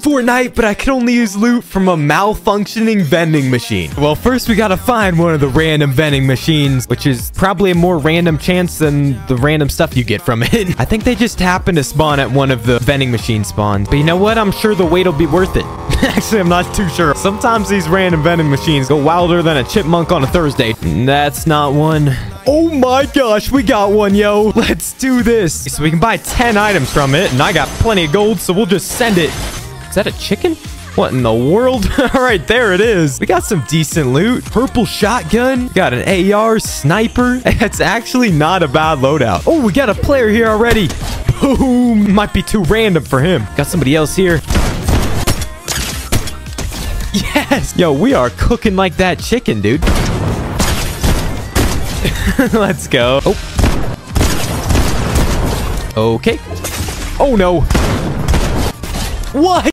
Fortnite, but I can only use loot from a malfunctioning vending machine. Well, first we gotta find one of the random vending machines, which is probably a more random chance than the random stuff you get from it. I think they just happen to spawn at one of the vending machine spawns. But you know what? I'm sure the wait will be worth it. Actually, I'm not too sure. Sometimes these random vending machines go wilder than a chipmunk on a Thursday. That's not one. Oh my gosh, we got one, yo. Let's do this. So we can buy 10 items from it, and I got plenty of gold, so we'll just send it. Is that a chicken? What in the world? All right, there it is. We got some decent loot. Purple shotgun. Got an AR sniper. That's actually not a bad loadout. Oh, we got a player here already. Boom. Might be too random for him. Got somebody else here. Yes. Yo, we are cooking like that chicken, dude. Let's go. Oh. Okay. Oh, no. What?